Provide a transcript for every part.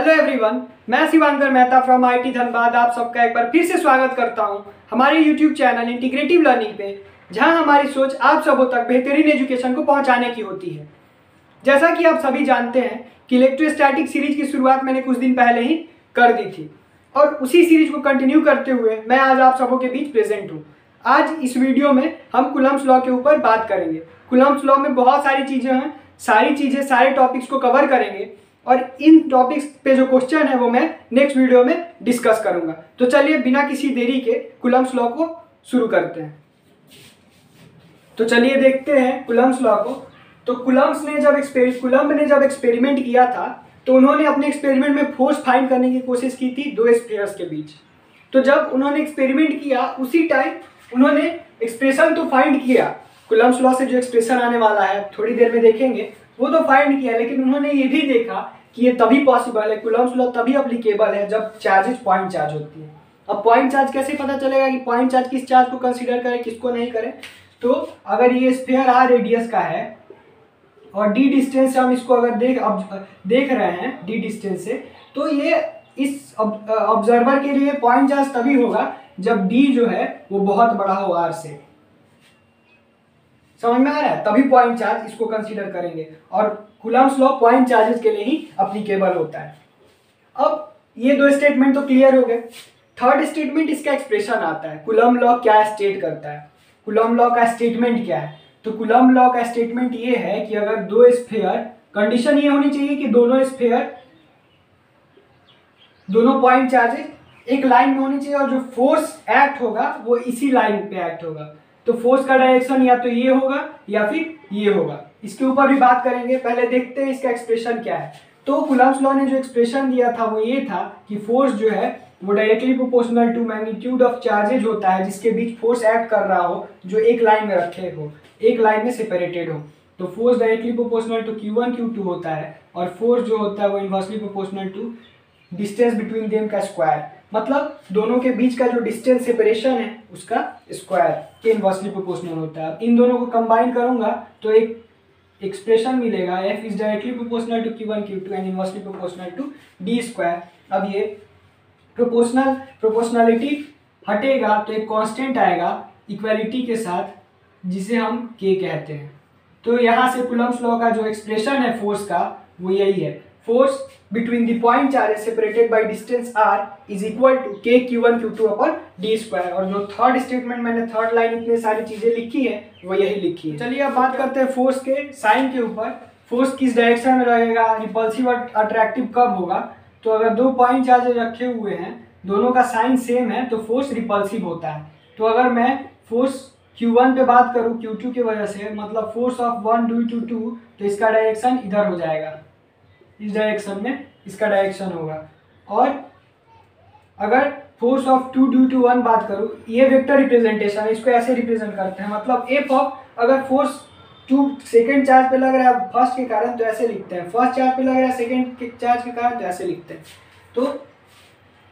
Hello everyone मैं Shivankar Mehta from IT Dhanbad, आप सबका एक बार फिर से स्वागत करता हूँ हमारे यूट्यूब चैनल इंटीग्रेटिव लर्निंग पे, जहाँ हमारी सोच आप सबों तक बेहतरीन एजुकेशन को पहुँचाने की होती है। जैसा कि आप सभी जानते हैं कि इलेक्ट्रोस्टैटिक सीरीज़ की शुरुआत मैंने कुछ दिन पहले ही कर दी थी, और उसी सीरीज़ को कंटिन्यू करते हुए मैं आज आप सबों के बीच प्रेजेंट हूँ। आज इस वीडियो में हम कुलम्स लॉ के ऊपर बात करेंगे। कुलम्स लॉ में बहुत सारी चीज़ें हैं, सारी चीज़ें, सारे टॉपिक्स को कवर करेंगे। और इन टॉपिक्स पे जो क्वेश्चन है वो मैं नेक्स्ट वीडियो में डिस्कस करूँगा। तो चलिए बिना किसी देरी के कुलम्स लॉ को शुरू करते हैं। तो चलिए देखते हैं कुलम्स लॉ को। तो कुलम्स ने जब कुलम्ब ने जब एक्सपेरिमेंट किया था तो उन्होंने अपने एक्सपेरिमेंट में फोर्स फाइंड करने की कोशिश की थी दो स्पेयर्स के बीच। तो जब उन्होंने एक्सपेरिमेंट किया, उसी टाइम उन्होंने एक्सप्रेशन तो फाइंड किया। कुलम्स लॉ से जो एक्सप्रेशन आने वाला है, थोड़ी देर में देखेंगे। वो तो फाइंड किया, लेकिन उन्होंने ये भी देखा कि ये तभी पॉसिबल है, कुलम्स लॉ तभी अप्लीकेबल है जब चार्जेस पॉइंट चार्ज होती है। अब पॉइंट चार्ज कैसे पता चलेगा कि पॉइंट चार्ज किस चार्ज को कंसिडर करें, किसको नहीं करें? तो अगर ये स्फेयर आर रेडियस का है, और डी डिस्टेंस से हम इसको अगर देख, अब, देख रहे हैं डी डिस्टेंस से तो ये इस ऑब्जर्वर के लिए पॉइंट चार्ज तभी होगा जब डी जो है वो बहुत बड़ा हो आर से। समझ में आ रहा है? तभी पॉइंट चार्ज इसको कंसीडर करेंगे। और कुलम्स लॉ पॉइंट चार्जेस के लिए ही अप्लीकेबल होता है। अब ये दो स्टेटमेंट तो क्लियर हो गए। थर्ड स्टेटमेंट इसका एक्सप्रेशन आता है। कुलम लॉ क्या स्टेट करता है? कुलम लॉ का स्टेटमेंट क्या है? तो कुलम लॉ का स्टेटमेंट ये है कि अगर दो स्फेयर कंडीशन ये होनी चाहिए कि दोनों स्फेयर दोनों पॉइंट चार्जेस एक लाइन में होनी चाहिए और जो फोर्स एक्ट होगा, वो इसी लाइन पे एक्ट होगा। तो फोर्स का डायरेक्शन या तो ये होगा या फिर ये होगा। इसके ऊपर भी बात करेंगे, पहले देखते हैं इसका एक्सप्रेशन क्या है। तो कुलम्स लॉ ने जो एक्सप्रेशन दिया था वो ये था कि फोर्स जो है, वो directly proportional to magnitude of charges होता है, जिसके बीच फोर्स एक्ट कर रहा हो, जो एक लाइन में रखे हो, एक लाइन में सेपरेटेड हो। तो force directly proportional to Q one Q two होता है, और फोर्स जो होता है वो inversely proportional to distance between them का स्क्वायर मतलब दोनों के बीच का जो डिस्टेंस सेपरेशन है उसका स्क्वायर के इन्वर्सली प्रोपोर्शनल होता है। इन दोनों को कंबाइन करूँगा तो एक एक्सप्रेशन मिलेगा। F is directly proportional to Q one Q two and inversely proportional to D square अब ये प्रोपोर्शनल प्रोपोर्शनलिटी हटेगा तो एक कांस्टेंट आएगा इक्वालिटी के साथ, जिसे हम के कहते हैं। तो यहाँ से कुलम्स लॉ का जो एक्सप्रेशन है फोर्स का, वो यही है। Force between the point charges separated by distance r is equal to k q1 q2 upon d square और जो थर्ड स्टेटमेंट मैंने थर्ड लाइन इतने सारी चीज़ें लिखी है, वो यही लिखी है। चलिए अब बात करते हैं फोर्स के साइन के ऊपर। फोर्स किस डायरेक्शन में रहेगा? रिपल्सिव और अट्रैक्टिव कब होगा? तो अगर दो पॉइंट चार्जेज रखे हुए हैं, दोनों का साइन सेम है तो फोर्स रिपल्सिव होता है। तो अगर मैं फोर्स Q1 पे बात करूँ Q2 की वजह से मतलब force of one due to two तो इसका डायरेक्शन इधर हो जाएगा। इस डायरेक्शन में इसका डायरेक्शन होगा। और अगर force of two due to one बात करूँ, ये वेक्टर रिप्रेजेंटेशन है, इसको ऐसे रिप्रेजेंट करते हैं। मतलब एफ़ ऑफ़ अगर फोर्स टू सेकेंड चार्ज पे लग रहा है फ़र्स्ट के कारण तो ऐसे लिखते हैं। फ़र्स्ट चार्ज पे लग रहा है सेकेंड के चार्ज के कारण तो ऐसे लिखते हैं। तो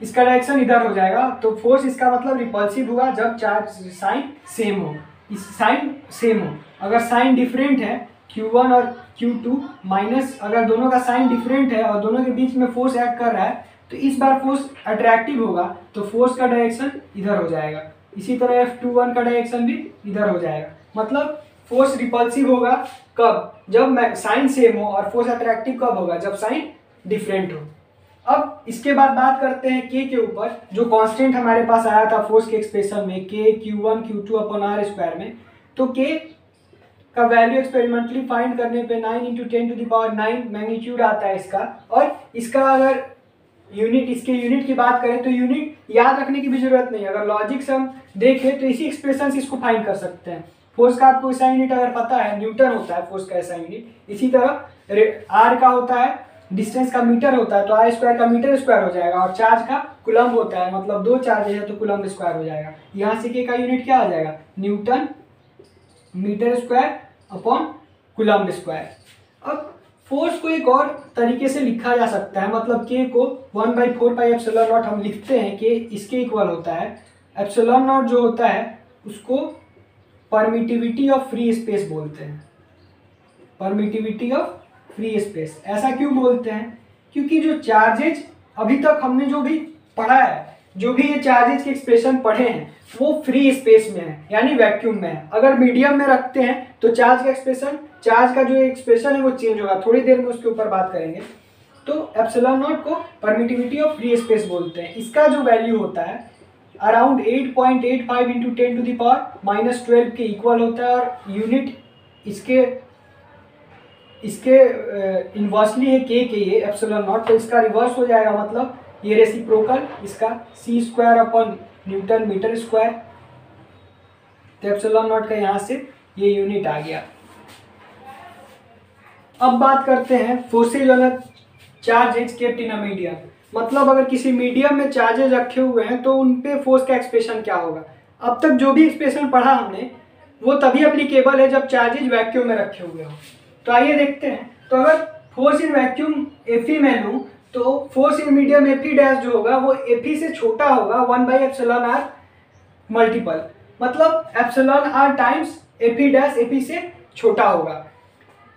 इसका डायरेक्शन इधर हो जाएगा। तो फोर्स इसका मतलब रिपल्सिव हुआ जब चार्ज साइन सेम हो। साइन सेम हो। अगर साइन डिफरेंट है Q1 और Q2 माइनस अगर दोनों का साइन डिफरेंट है और दोनों के बीच में फोर्स एक्ट कर रहा है तो इस बार फोर्स अट्रैक्टिव होगा तो फोर्स का डायरेक्शन इधर हो जाएगा। इसी तरह एफ़ टू वन का डायरेक्शन भी इधर हो जाएगा। मतलब फोर्स रिपल्सिव होगा कब? जब साइन सेम हो और फोर्स अट्रैक्टिव कब होगा? जब साइन डिफरेंट हो। अब इसके बाद बात करते हैं के के ऊपर, जो कांस्टेंट हमारे पास आया था फोर्स के एक्सप्रेशन में K Q one Q two upon R square में। तो के का वैल्यू एक्सपेरिमेंटली फाइंड करने पे nine into ten to the power nine magnitude आता है इसका। और इसका अगर यूनिट इसके यूनिट की बात करें तो यूनिट याद रखने की भी ज़रूरत नहीं अगर लॉजिक से हम देखें तो इसी एक्सप्रेशन से इसको फाइंड कर सकते हैं। फोर्स का आपको ऐसा यूनिट अगर पता है न्यूटन होता है फोर्स का ऐसा यूनिट इसी तरह आर का होता है डिस्टेंस का मीटर होता है तो आर स्क्वायर का मीटर स्क्वायर हो जाएगा। और चार्ज का कुलम्ब होता है मतलब दो चार्ज है तो कुलम्ब स्क्वायर हो जाएगा। यहाँ से के का यूनिट क्या आ जाएगा? Newton metre square upon coulomb square अब फोर्स को एक और तरीके से लिखा जा सकता है मतलब के को one by four by epsilon naught हम लिखते हैं कि इसके इक्वल होता है। एप्सोलॉन नॉट जो होता है, उसको परमिटिविटी ऑफ़ फ्री स्पेस बोलते हैं। परमिटिविटी ऑफ़ फ्री स्पेस ऐसा क्यों बोलते हैं? क्योंकि जो चार्जेज अभी तक हमने जो भी पढ़ा है जो भी ये चार्जेज के एक्सप्रेशन पढ़े हैं, वो फ्री स्पेस में है, यानी वैक्यूम में है। अगर मीडियम में रखते हैं तो चार्ज का एक्सप्रेशन चार्ज का जो एक्सप्रेशन है, वो चेंज होगा। थोड़ी देर में उसके ऊपर बात करेंगे। तो एप्सिलॉन नॉट को परमिटिविटी ऑफ़ फ्री स्पेस बोलते हैं। इसका जो वैल्यू होता है around 8.85 point eight five into ten to the power minus twelve के इक्वल होता है, और यूनिट इसके इसके इन्वर्सली है के के ये एप्सिलॉन नॉट तो इसका रिवर्स हो जाएगा मतलब ये रेसिप्रोकल इसका C square upon newton metre square तो नॉट का यहाँ से ये यूनिट आ गया। अब बात करते हैं फोर्सेज वाला चार्जेज केप्ट इन अ मतलब अगर किसी मीडियम में चार्जेज रखे हुए हैं तो उन पे फोर्स का एक्सप्रेशन क्या होगा? अब तक जो भी एक्सप्रेशन पढ़ा हमने, वो तभी अप्लीकेबल है जब चार्जेज वैक्यूम में रखे हुए हो। तो आइए देखते हैं। तो अगर फोर्स इन वैक्यूम एफ़ में लूँ तो force in medium F dash जो होगा, वो एफ़ से छोटा होगा one by epsilon R multiple मतलब epsilon R times F dash F से छोटा होगा।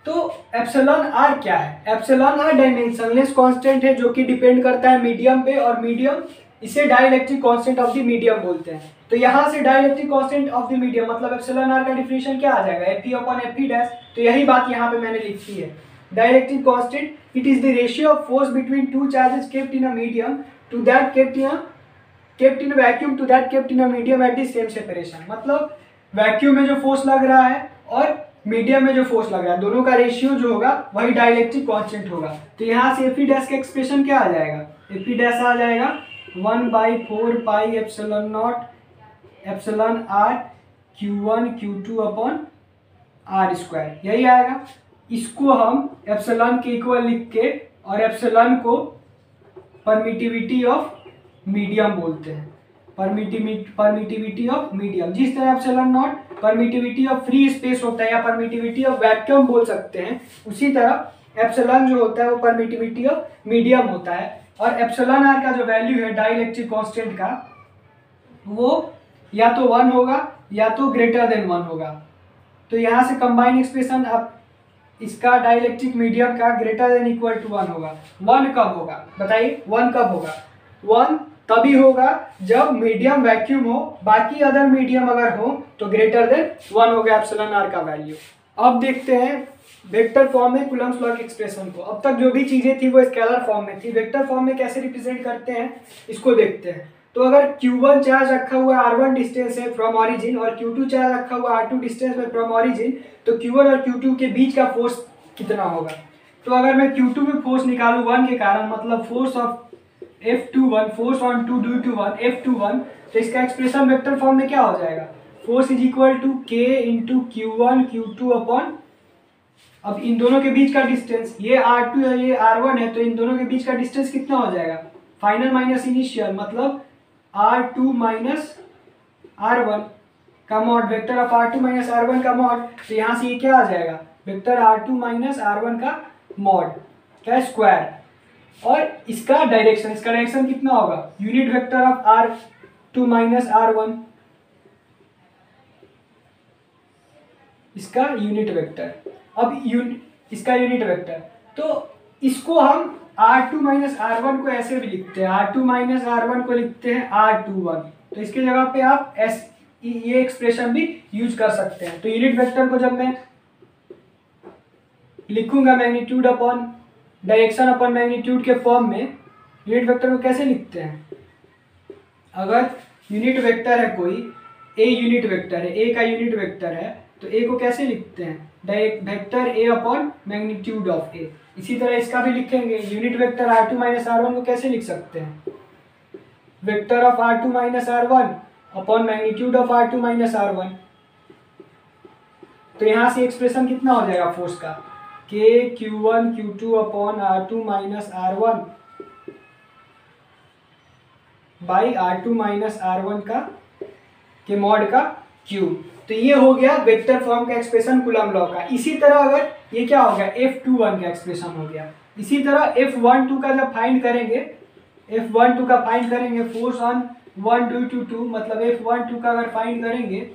तो एप्सलॉन आर क्या है? एप्सलॉन आर डायमेंशनलेस कांस्टेंट है, जो कि डिपेंड करता है मीडियम पे, और मीडियम इसे dielectric constant of the medium बोलते हैं। तो यहाँ से dielectric constant of the medium मतलब एप्सलॉन आर का डिफिनेशन क्या आ जाएगा? एफ़ अपॉन एफ़ डैश तो यही बात यहाँ पे मैंने लिखी है। Dielectric constant it is the ratio of force between two charges kept in a medium to that kept in kept in vacuum to that kept in a medium at the same separation मतलब vacuum में जो force लग रहा है और medium में जो force लग रहा है, दोनों का रेशियो जो होगा वही डायलेक्ट्रिक कांस्टेंट होगा। तो यहाँ से एफी डैश का एक्सप्रेशन क्या आ जाएगा? एफी डैश आ जाएगा one by four pi epsilon naught epsilon R Q one Q two upon R square यही आएगा। इसको हम एप्सलॉन के इक्वल लिख के और एप्सलॉन को परमिटिविटी ऑफ़ मीडियम बोलते हैं। परमिटिविटी ऑफ़ मीडियम जिस तरह epsilon naught permittivity of free space होता है या परमिटिविटी ऑफ़ वैक्यूम बोल सकते हैं, उसी तरह एप्सलॉन जो होता है वो परमिटिविटी ऑफ़ मीडियम होता है। और एप्सलॉन आर का जो वैल्यू है डाइलेक्ट्रिक कांस्टेंट का, वो या तो वन होगा या तो ग्रेटर देन वन होगा। तो यहाँ से कंबाइंड एक्सप्रेशन अब इसका डाइलेक्ट्रिक मीडियम का greater than equal to one होगा। वन कब होगा? बताइए वन कब होगा? वन तभी होगा जब मीडियम वैक्यूम हो, बाकी अदर मीडियम अगर हो तो ग्रेटर देन वन होगा एप्सिलॉन आर का वैल्यू अब देखते हैं वेक्टर फॉर्म में कुलम्स लॉ के एक्सप्रेशन को। अब तक जो भी चीज़ें थी वो स्केलर फॉर्म में थी। वेक्टर फॉर्म में कैसे रिप्रेजेंट करते हैं, इसको देखते हैं। तो अगर Q1 चार्ज रखा हुआ R1 डिस्टेंस है फ्रॉम ऑरिजिन और Q2 चार्ज रखा हुआ R2 डिस्टेंस है फ्रॉम ऑरिजिन तो Q1 और Q2 के बीच का फोर्स कितना होगा? तो अगर मैं Q2 में फोर्स निकालू वन के कारण मतलब force of F two one force on two due to one F two one तो इसका एक्सप्रेशन वेक्टर फॉर्म में क्या हो जाएगा? Force is equal to K into Q one Q two upon अब इन दोनों के बीच का डिस्टेंस ये आर टू है, ये आर वन है तो इन दोनों के बीच का डिस्टेंस कितना हो जाएगा? फाइनल माइनस इनिशियल मतलब R two minus R one का mod vector of R two minus R one का मॉड तो यहाँ से ये क्या आ जाएगा? Vector R two minus R one का मॉड क्या स्क्वायर और इसका डायरेक्शन इसका डायरेक्शन कितना होगा? Unit vector of R two minus R one इसका यूनिट वेक्टर अब यून इसका यूनिट वेक्टर तो इसको हम R two minus R one को ऐसे भी लिखते हैं। R two minus R one को लिखते हैं आर टू वन तो इसके जगह पे आप एस ये एक्सप्रेशन भी यूज़ कर सकते हैं। तो यूनिट वेक्टर को जब मैं लिखूँगा magnitude upon direction upon magnitude के फॉर्म में यूनिट वेक्टर को कैसे लिखते हैं? अगर यूनिट वेक्टर है कोई ए यूनिट वेक्टर है ए का यूनिट वेक्टर है तो ए को कैसे लिखते हैं? Direct vector A upon magnitude of A इसी तरह इसका भी लिखेंगे। Unit vector R two minus R one को कैसे लिख सकते हैं? Vector of R two minus R one upon magnitude of R two minus R one तो यहाँ से एक्सप्रेशन कितना हो जाएगा फोर्स का? K Q one Q two upon R two minus R one by R two minus R one का, के mod का क्यू तो ये हो गया वेक्टर फॉर्म का एक्सप्रेशन कुलम लॉ का। इसी तरह अगर ये क्या हो गया? एफ़ टू वन का एक्सप्रेशन हो गया। इसी तरह एफ़ वन टू का जब फाइंड करेंगे एफ़ वन टू का फाइंड करेंगे force on one two to two मतलब एफ़ वन टू का अगर फाइंड करेंगे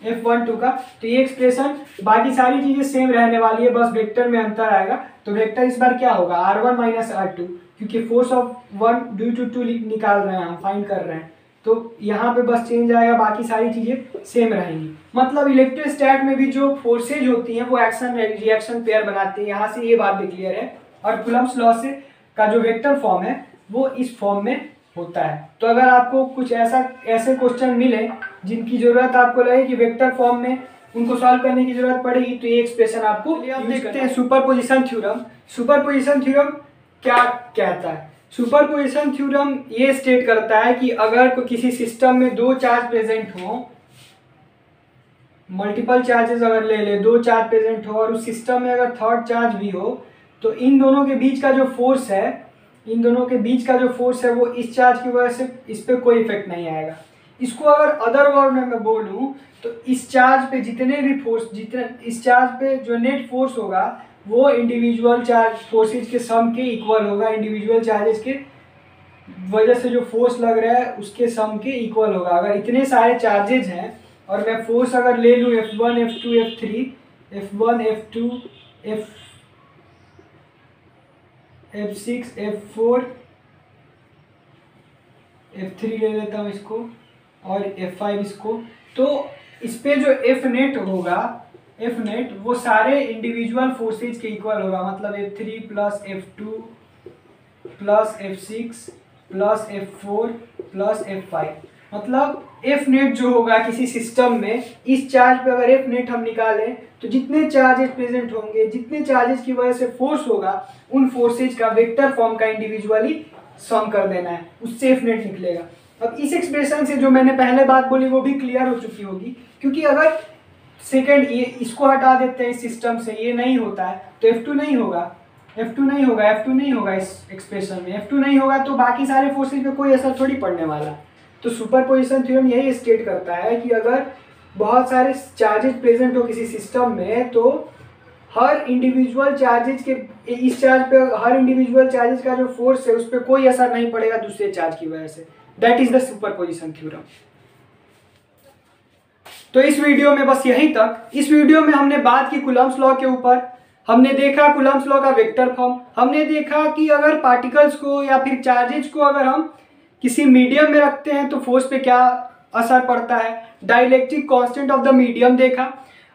एफ़ वन टू का तो ये एक्सप्रेशन बाकी सारी चीज़ें सेम रहने वाली है, बस वेक्टर में अंतर आएगा। तो वेक्टर इस बार क्या होगा? R one minus R two क्योंकि force of one due to two निकाल रहे हैं, हम फाइंड कर रहे हैं। तो यहाँ पे बस चेंज आएगा बाकी सारी चीज़ें सेम रहेंगी। मतलब इलेक्ट्रोस्टैट में भी जो फोर्सेज होती हैं वो एक्शन रिएक्शन पेयर बनाते हैं। यहाँ से ये बात भी क्लियर है। और कुलम्स लॉ से का जो वेक्टर फॉर्म है वो इस फॉर्म में होता है। तो अगर आपको कुछ ऐसा ऐसे क्वेश्चन मिले जिनकी ज़रूरत आपको लगे कि वेक्टर फॉर्म में उनको सॉल्व करने की ज़रूरत पड़ेगी तो ये एक्सप्रेशन आपको देखते हैं superposition theorem superposition theorem क्या कहता है? सुपर पोजिशन थ्योरम ये स्टेट करता है कि अगर को किसी सिस्टम में दो चार्ज प्रेजेंट हो, मल्टीपल चार्जेस अगर ले ले, दो चार्ज प्रेजेंट हो, और उस सिस्टम में अगर थर्ड चार्ज भी हो तो इन दोनों के बीच का जो फोर्स है, इन दोनों के बीच का जो फोर्स है, वो इस चार्ज की वजह से इस पर कोई इफ़ेक्ट नहीं आएगा। इसको अगर अदर वर्ड में मैं बोलूँ तो इस चार्ज पे जितने भी फोर्स जितने, इस चार्ज पे जो नेट फोर्स होगा वो इंडिविजुअल चार्ज फोर्सेज के सम के इक्वल होगा इंडिविजुअल चार्जेस के वजह से जो फोर्स लग रहा है, उसके सम के इक्वल होगा। अगर इतने सारे चार्जेज हैं, और मैं फोर्स अगर ले लूँ F one F two F three F one F two F F six F four F three ले लेता हूँ इसको, और एफ़ फाइव इसको तो इस पर जो एफ़ नेट होगा एफ़ नेट वो सारे इंडिविजुअल फोर्सेज के इक्वल होगा। मतलब F three plus F two plus F six plus F four plus F five मतलब एफ़ नेट जो होगा किसी सिस्टम में, इस चार्ज पे अगर एफ़ नेट हम निकालें तो जितने चार्जेस प्रेजेंट होंगे, जितने चार्जेस की वजह से फोर्स होगा, उन फोर्सेज का वेक्टर फॉर्म का इंडिविजुअली सम कर देना है। उससे एफ़ नेट निकलेगा। अब इस एक्सप्रेशन से जो मैंने पहले बात बोली, वो भी क्लियर हो चुकी होगी। क्योंकि अगर सेकेंड, ये इसको हटा देते हैं इस सिस्टम से, ये नहीं होता है तो एफ़ टू नहीं होगा। एफ़ टू नहीं होगा एफ़ टू नहीं होगा इस एक्सप्रेशन में। एफ़ टू नहीं होगा तो बाकी सारे फोर्सेज पे कोई असर थोड़ी पड़ने वाला। तो सुपर पोजिशन थ्योरम यही स्टेट करता है कि अगर बहुत सारे चार्जेज प्रेजेंट हो किसी सिस्टम में तो हर इंडिविजुअल चार्जेज के, इस चार्ज पे, हर इंडिविजुअल चार्जेज का जो फोर्स है, उस पर कोई असर नहीं पड़ेगा दूसरे चार्ज की वजह से। That is the superposition theorem तो इस वीडियो में बस यहीं तक। इस वीडियो में हमने बात की कुलम्स लॉ के ऊपर। हमने देखा कुलम्स लॉ का वेक्टर फॉर्म। हमने देखा कि अगर पार्टिकल्स को या फिर चार्जेज को अगर हम किसी मीडियम में रखते हैं तो फोर्स पे क्या असर पड़ता है? Dielectric constant of the medium देखा।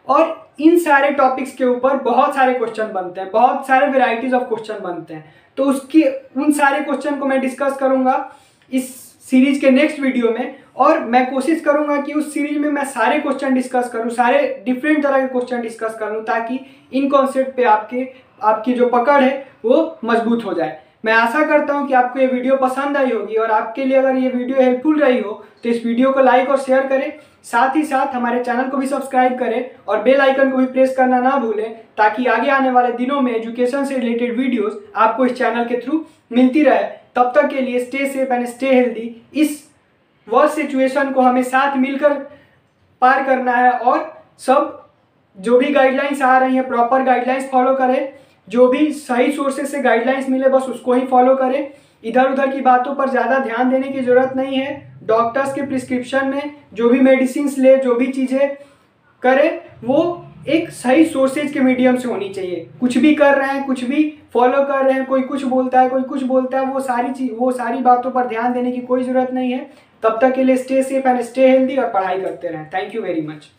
और इन सारे टॉपिक्स के ऊपर बहुत सारे क्वेश्चन बनते हैं। बहुत सारे वेराइटीज ऑफ़ क्वेश्चन बनते हैं। तो उसकी, उन सारे क्वेश्चन को मैं डिस्कस करूँगा। इस सीरीज़ के नेक्स्ट वीडियो में। और मैं कोशिश करूँगा कि उस सीरीज़ में मैं सारे क्वेश्चन डिस्कस करूँ, सारे डिफरेंट तरह के क्वेश्चन डिस्कस करूँ ताकि इन कॉन्सेप्ट पे आपके, आपकी जो पकड़ है, वो मज़बूत हो जाए। मैं आशा करता हूँ कि आपको ये वीडियो पसंद आई होगी, और आपके लिए अगर ये वीडियो हेल्पफुल रही हो तो इस वीडियो को लाइक और शेयर करें। साथ ही साथ हमारे चैनल को भी सब्सक्राइब करें, और बेल आइकन को भी प्रेस करना ना भूलें, ताकि आगे आने वाले दिनों में एजुकेशन से रिलेटेड वीडियोस आपको इस चैनल के थ्रू मिलती रहे। तब तक के लिए stay safe and stay healthy इस वर्ष सिचुएशन को हमें साथ मिलकर पार करना है और सब जो भी गाइडलाइंस आ रही हैं प्रॉपर गाइडलाइंस फॉलो करें। जो भी सही सोर्सेज से गाइडलाइंस मिले, बस उसको ही फॉलो करें। इधर उधर की बातों पर ज़्यादा ध्यान देने की ज़रूरत नहीं है। डॉक्टर्स के प्रिस्क्रिप्शन में जो भी मेडिसिन ले, जो भी चीज़ें करें, वो एक सही सोर्सेज के मीडियम से होनी चाहिए। कुछ भी कर रहे हैं, कुछ भी फॉलो कर रहे हैं, कोई कुछ बोलता है, कोई कुछ बोलता है, वो सारी चीज़, वो सारी बातों पर ध्यान देने की कोई ज़रूरत नहीं है। तब तक के लिए stay safe and stay healthy और पढ़ाई करते रहें। Thank you very much